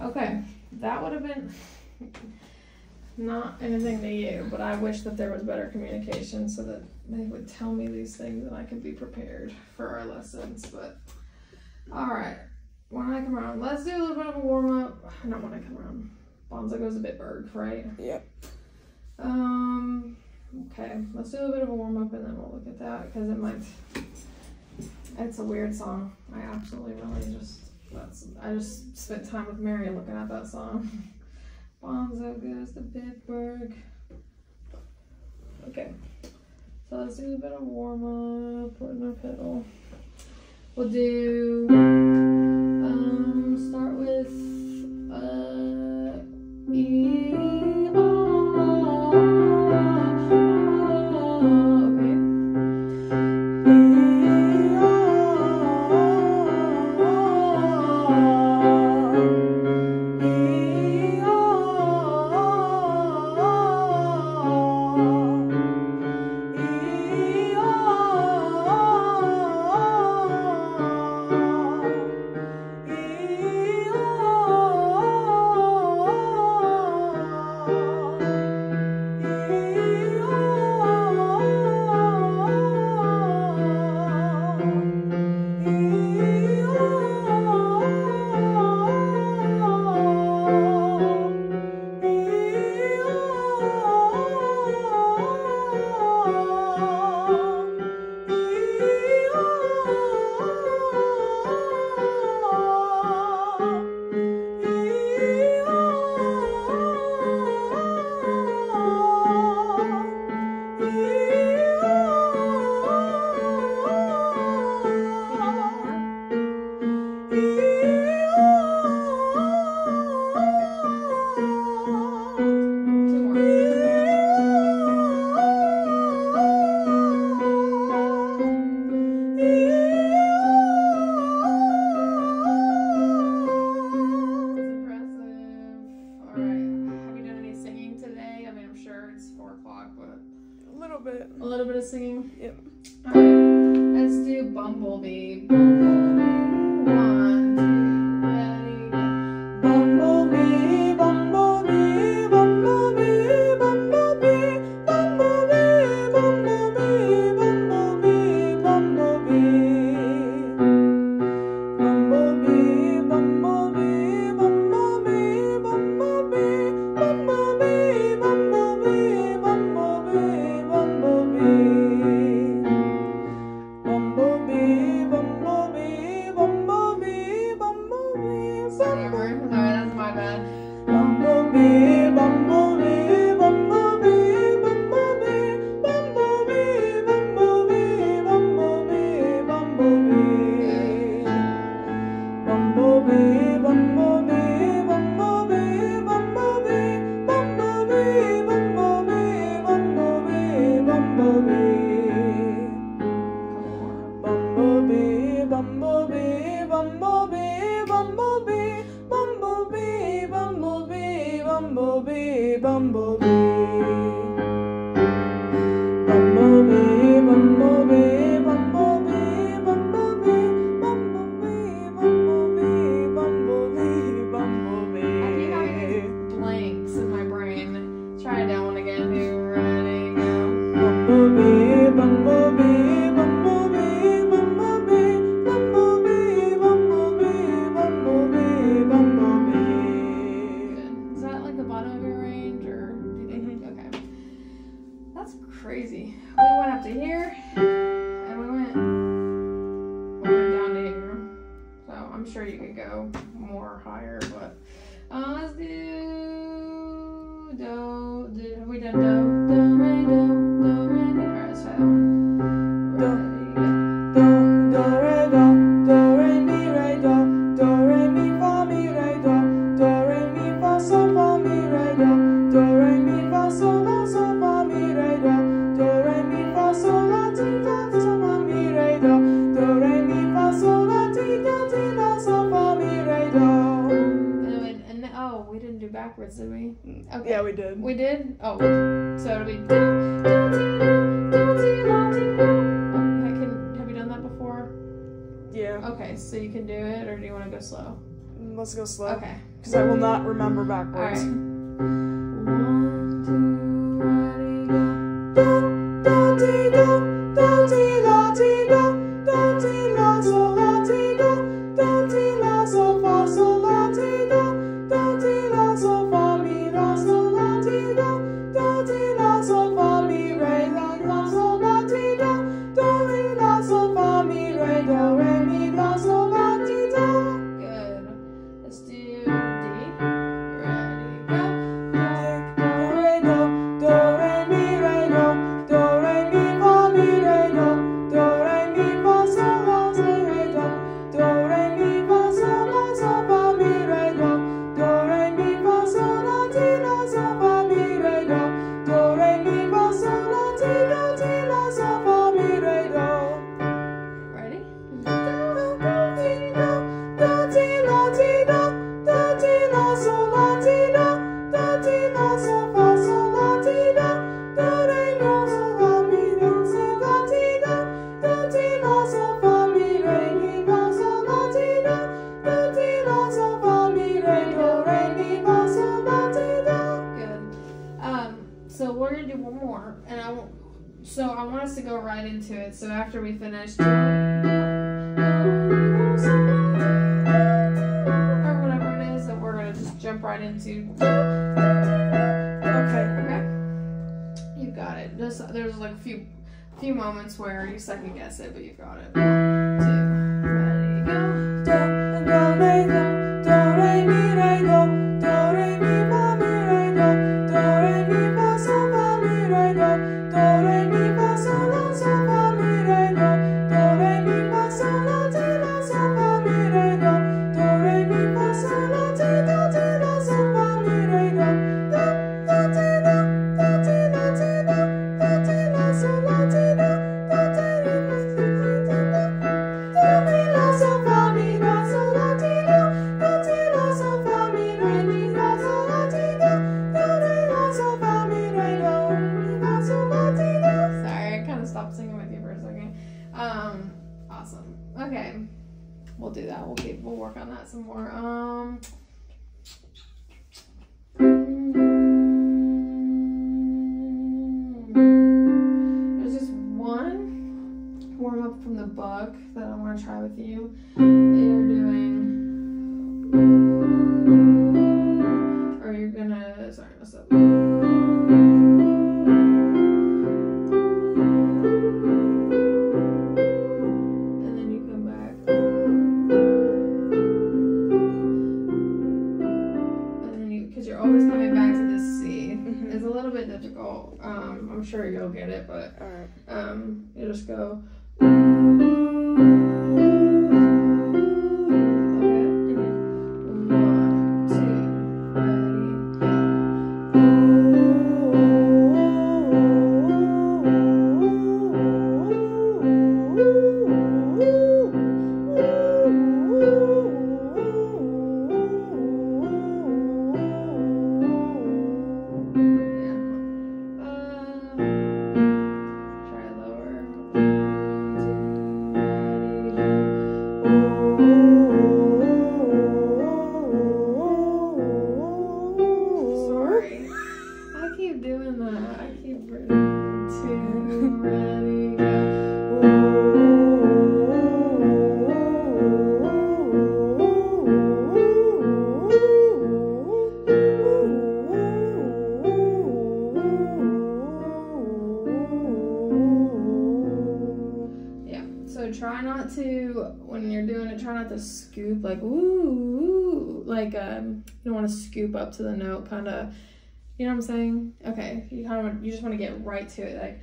Okay, that would have been not anything to you, but I wish that there was better communication so that they would tell me these things and I could be prepared for our lessons. But all right, when I come around, let's do a little bit of a warm up. Not when I come around. Bonzo goes a bit Bitburg, right? Yep. Um. Okay, let's do a bit of a warm up and then we'll look at that because it might. It's a weird song. I absolutely really just that's I just spent time with Mary looking at that song. Bonzo goes to Bitburg. Okay, so let's do a bit of warm up. Put in our pedal. We'll do. Four o'clock, but A little bit. a little bit of singing. Yep. All right. Let's do Bumblebee. Bumblebee. That's my. Bumblebee, bumblebee, backwards, did we? Mm, okay. Yeah, we did. We did? Oh, so it'll be do, do, ti, do, do, ti, la, do. Oh, I can, have you done that before? Yeah. Okay, so you can do it, or do you want to go slow? Mm, let's go slow. Okay. Because I will not remember All backwards. So I want us to go right into it. So after we finish, or whatever it is, that we're gonna just jump right into. Okay. Okay. You got it. Just there's like a few few moments where you second guess it, but you've got it. Two, Stopped singing with you for a second. Um, awesome. Okay, we'll do that. We'll keep. We'll work on that some more. Um. There's just one warm up from the book that I want to try with you. Always coming back to this C. Mhm. It's a little bit difficult. Um, I'm sure you'll get it, but right. um, you just go. Try not to scoop like ooh, like um. You don't want to scoop up to the note, kind of. You know what I'm saying? Okay. You kind of you just want to get right to it, like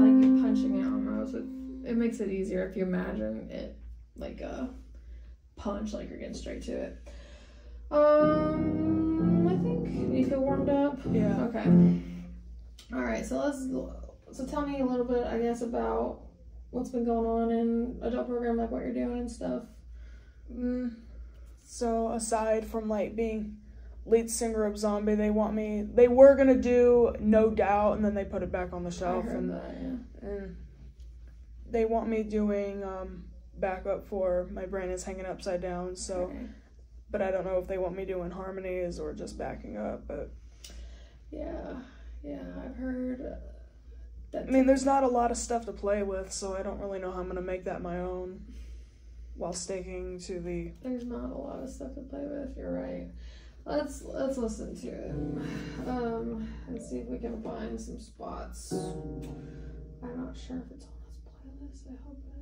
like you're punching it almost. It, it makes it easier if you imagine it like a punch, like you're getting straight to it. Um, I think you feel warmed up. Yeah. Okay. All right. So let's. So tell me a little bit, I guess, about what's been going on in adult program, like what you're doing and stuff. Mm, so aside from like being lead singer of Zombie, they want me. They were gonna do No Doubt, and then they put it back on the shelf, and, that. Yeah. and they want me doing um, backup for My Brain is Hanging Upside Down. So, Okay. but I don't know if they want me doing harmonies or just backing up. But Yeah, yeah, I've heard uh, that. I mean, there's not a lot of stuff to play with, so I don't really know how I'm gonna make that my own while sticking to the. there's not a lot of stuff to play with. You're right. Let's let's listen to it um, and see if we can find some spots. I'm not sure if it's on this playlist. I hope it